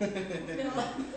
でも